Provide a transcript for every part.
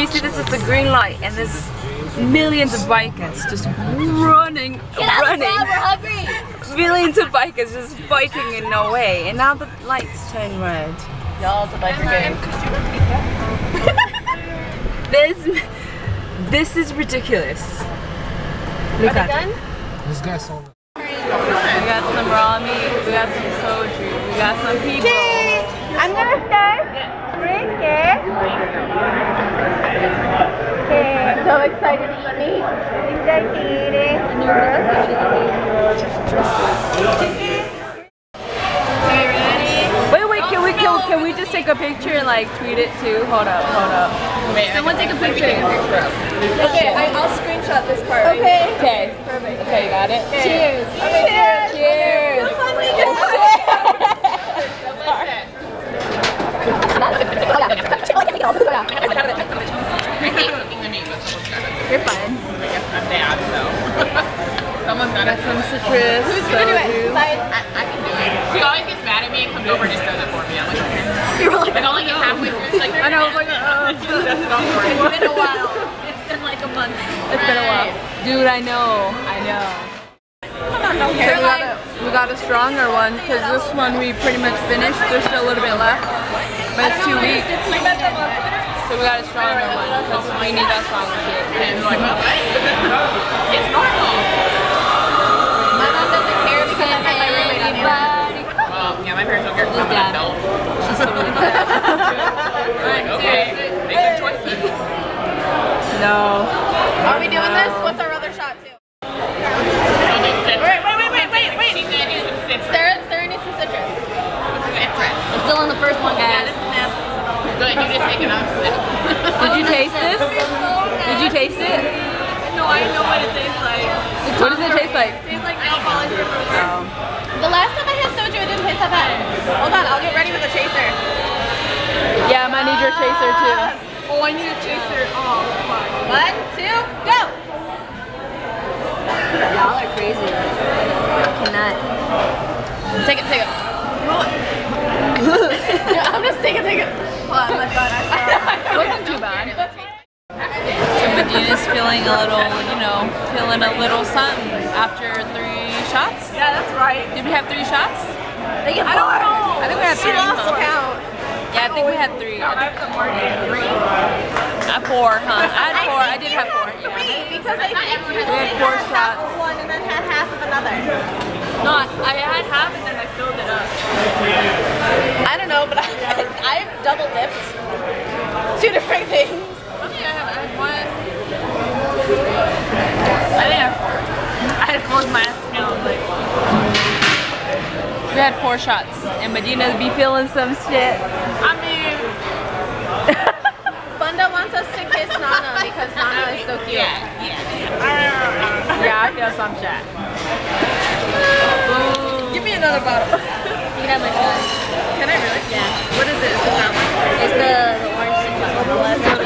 Do you see this is the green light and there's millions of bikers just running, running. Millions of bikers just biking in no way. And now the lights turn red. Y'all, it's a biker game. This, this is ridiculous. Look at it. This guy's so. We got some raw meat, we got some soju, we got some people. I'm gonna start drinking. Okay, so excited to eat meat. Excited to eat it. Wait, wait, can we can, can we just take a picture and like tweet it too? Hold up, hold up. Someone take a picture. Okay, I, I'll screenshot this part. Okay. Okay. Perfect. Okay, you got it? Cheers. Cheers. Cheers. You're fine. Someone's got it. Some citrus. Who's gonna do it? I, I can do it. She always gets mad at me and comes over and just does it for me. I'm like, okay. You're like, I only get halfway through. Like, I know, I was like, she just does it all for me. It's been a while. It's been like a month. it's been a while. Dude, I know, I know. Okay, we got, a, we got a stronger one because this one we pretty much finished. There's still a little bit left, but it's too weak. So we got a stronger one because we need that stronger shit. And like, what? it's normal. Are we doing this? What's our other shot too? Wait, wait, wait, wait, wait, wait. She said use some citrus. Sarah, Sarah needs some citrus. Citrus. Still on the first one, Yeah, guys. this is nasty. Good, you just take enough. Did you taste this? Did you taste it? No, I know what it tastes like. What does it taste like? It tastes like alcohol your Um, The last time I had soju, it didn't taste that bad. Hold on, I'll get ready with the chaser. yeah, I might need your chaser too. Oh, I need a chaser. Oh, fuck. One, two, go! Y'all are crazy. I cannot. Take it, take it. I'm just take it. Hold on, oh, my God, I saw Wasn't too bad. So Medina's feeling a little, you know, feeling a little something after three shots. Yeah, that's right. Did we have three shots? I don't know. I think we had She three. lost count. Yeah, I think we had three. I more three. I had four, huh? I had four. I did have four. Yeah. Because I think you We had four had half shots. of one and then had half of another. No, I had half and then I filled it up. I don't know, but I, I've double dipped. Two different things. I think I have I had one. I think I have four. I had to close my ass to count. Like, We had four shots, and Medina be feeling some shit. I mean, Funda wants us to kiss Nana because Nana is so cute. yeah, yeah. Yeah, I feel some shit. Give me another bottle. You can have my phone. Can I really? Yeah. What is it? Is it that one? It's the, the orange thing.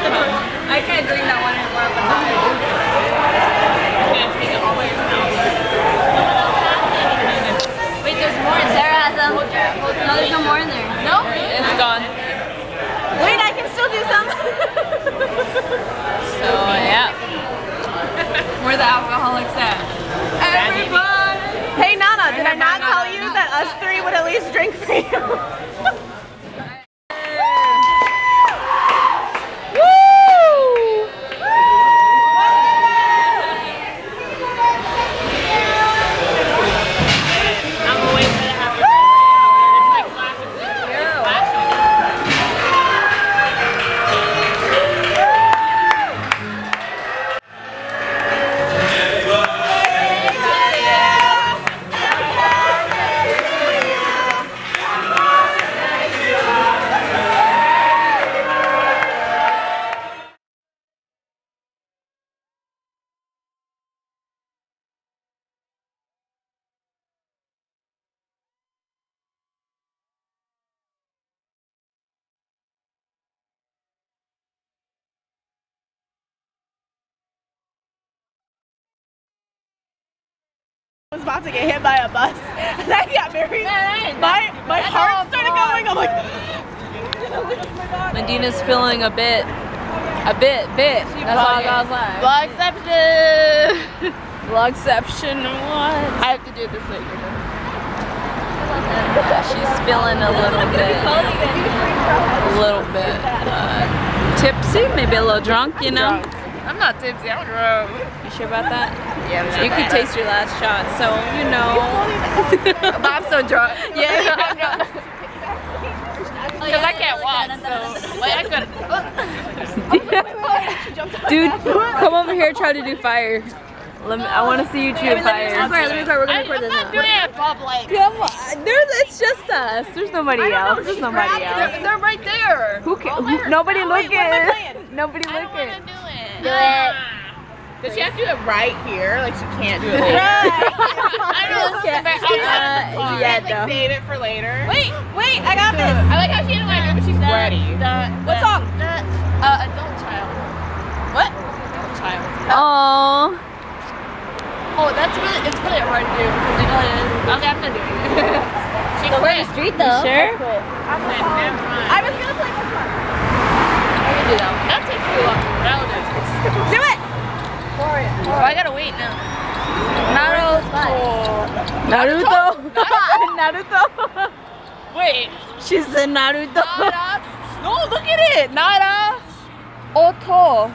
I can't drink that one anymore, but not Yeah, take it all by yourself. Wait, there's more in Sarah has them. No, there's no more in there. No? It's gone. Wait, I can still do some. So yeah. Where the alcoholics at? Everybody. hey, Nana, did I No, not tell you that us three would at least drink for you? I was about to get hit by a bus, and I got very. My my heart started going. I'm like. Medina's feeling a bit A bit, bit. That's all I got left. Vlogception. Vlogception what? I have to do this later. She's feeling a little bit, a little bit uh, tipsy, maybe a little drunk, you know? I'm not tipsy. I'm drunk. You sure about that? Yeah, You could taste your last shot, so you know. But I'm so drunk. Yeah. I'm drunk. Oh, because I can't walk, so like I could. Oh, Dude, come over here, try to do fire. Let me, I want to see you chew fire. Let me record. We're gonna record this. I'm not doing it in public. Come on, there's, it's just us. There's nobody else. There's nobody They're, else. they're right there. Who can? Oh, Who, nobody Oh, looking. I? Nobody don't want looking. to do it. Do it. Does she have to do it right here? Like she can't do it later? I know. Okay. But I'll Uh, yeah, like, no. save it for later. Wait, wait, I got this. I like how she didn't want to do it, but she's ready. what song? Uh, Adult Child. What? Adult Child. Aww. Oh, that's really, it's really hard to do because you know it is. Okay, I'm not doing it. she quit. Street though. Sure. I quit. Never mind. I was gonna play this one. I can do that one. That takes too long. That'll do it. Do it! Oh, I gotta wait now. Naruto. Naruto. Wait. She's the Naruto. Nada. No, look at it. Nada. Oto.